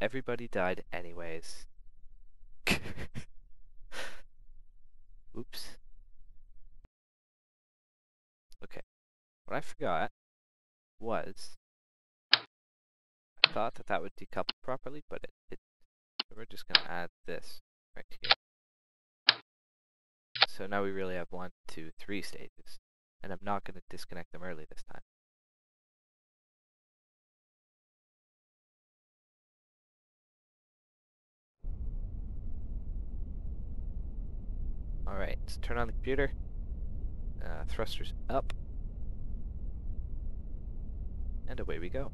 Everybody died anyways. Oops. Okay. What I forgot was I thought that that would decouple properly, but it, it so we're just gonna add this right here. So now we really have one, two, three stages, and I'm not gonna disconnect them early this time. Alright, turn on the computer. Uh, thrusters up. And away we go.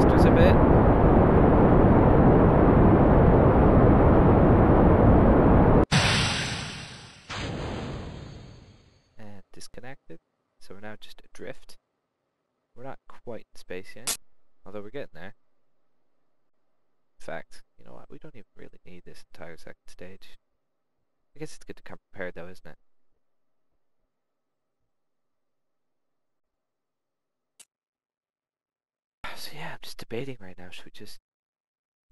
Thrusters a bit. and disconnected. So we're now just adrift. We're not quite in space yet, although we're getting there. In fact, you know what? We don't even really need this entire second stage. I guess it's good to come prepared though, isn't it? So yeah, I'm just debating right now. Should we just...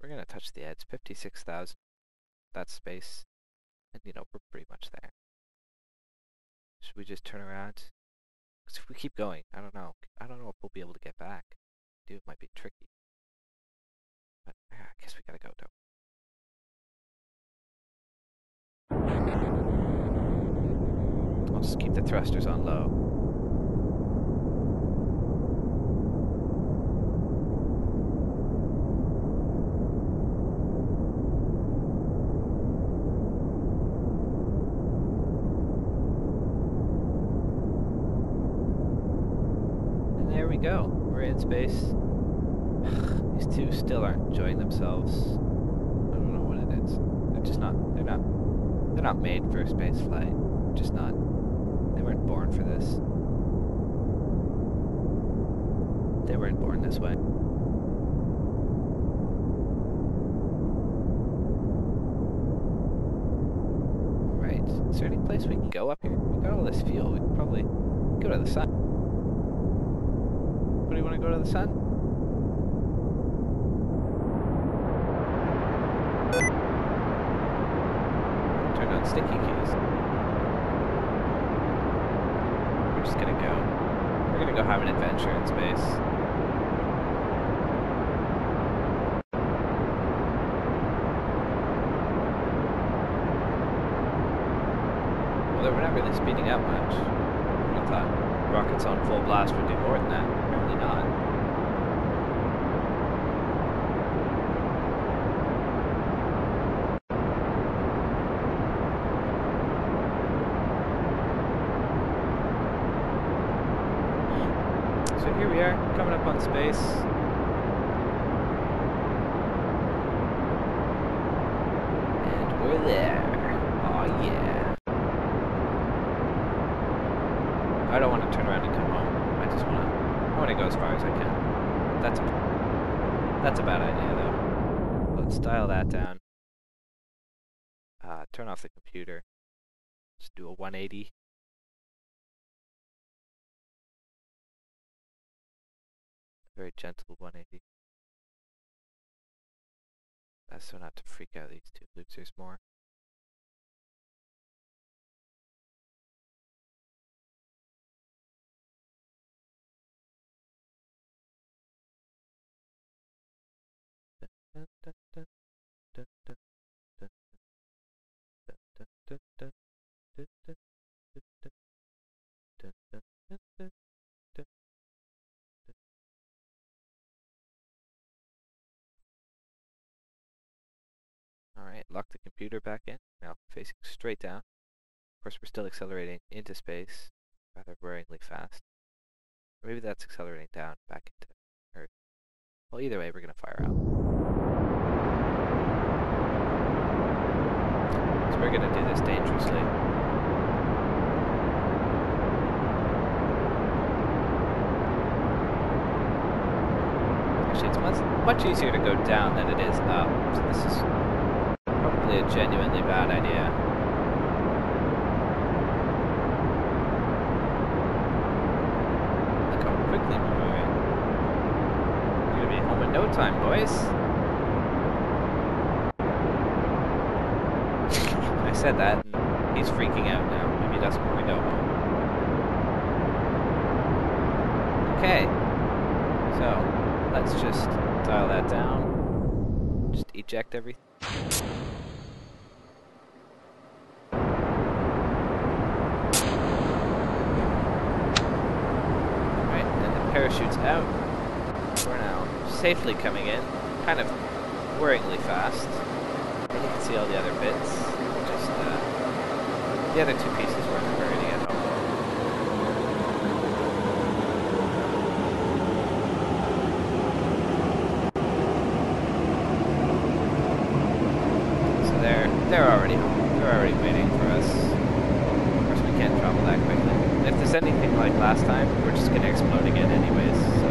We're gonna touch the edge. 56,000. That's space. And you know, we're pretty much there. Should we just turn around? Because if we keep going, I don't know. I don't know if we'll be able to get back. Dude, it might be tricky. But yeah, I guess we gotta go, though. I'll just keep the thrusters on low. And there we go. We're in space. These two still aren't enjoying themselves. I don't know what it is. They're just not. They're not. They're not made for space flight. Just not. They weren't born for this. They weren't born this way. Right. Is there any place we can go up here? We got all this fuel. We can probably go to the sun. Do you want to go to the sun? Turn on sticky keys. We're just gonna go. We're gonna go have an adventure in space. Although we're not really speeding up much. Rockets on full blast would do more than that. Apparently not. So here we are, coming up on space. And we're there. Oh yeah. I don't want turn around and come home. I just want to. I want to go as far as I can. That's a. That's a bad idea though. Let's dial that down. Uh, turn off the computer. Just do a 180. Very gentle 180. That's so not to freak out these two losers more. Lock the computer back in. Now facing straight down. Of course, we're still accelerating into space, rather worryingly fast. Or maybe that's accelerating down, back into Earth. Well, either way, we're going to fire out. So we're going to do this dangerously. Actually, it's much, much easier to go down than it is up. So this is probably a genuinely bad idea. Look how quickly we're moving. We're gonna be home in no time, boys. I said that, he's freaking out now. Maybe doesn't want to go home. Okay. So, let's just dial that down. Just eject everything. Right, and the parachute's out. We're now safely coming in, kind of worryingly fast. And you can see all the other bits. Just, uh, the other two pieces were in to get home. So they're, they're already home. They're already waiting for us. Of course, we can't travel that quickly. There's anything like last time, we're just gonna explode again anyways, so...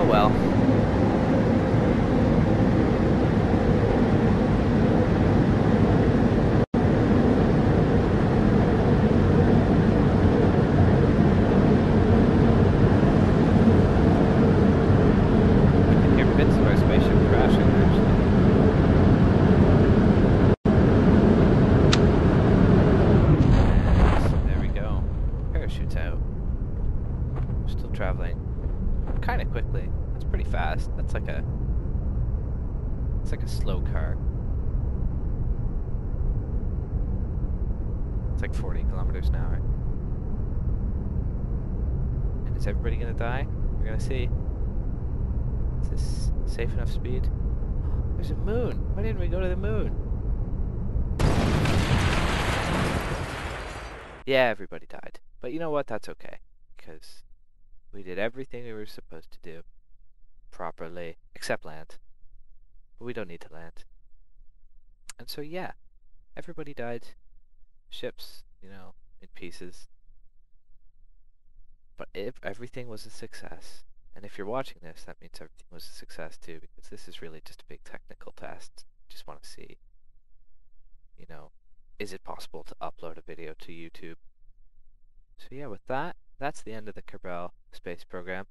Oh well. I can hear bits of our spaceship crashing, actually. There we go. Parachute's out. We're still traveling kind of quickly. That's pretty fast. That's like a. It's like a slow car. It's like 40 kilometers an hour. And is everybody gonna die? We're gonna see. Is this safe enough speed? There's a moon. Why didn't we go to the moon? Yeah, everybody died. But you know what? That's okay. Because we did everything we were supposed to do properly, except land. But we don't need to land. And so, yeah, everybody died. Ships, you know, in pieces. But if everything was a success, and if you're watching this, that means everything was a success too, because this is really just a big technical test. Just want to see, you know, is it possible to upload a video to YouTube? So yeah, with that, that's the end of the Kerbal space program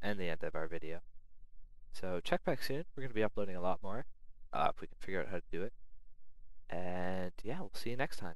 and the end of our video. So check back soon. We're going to be uploading a lot more uh, if we can figure out how to do it. And yeah, we'll see you next time.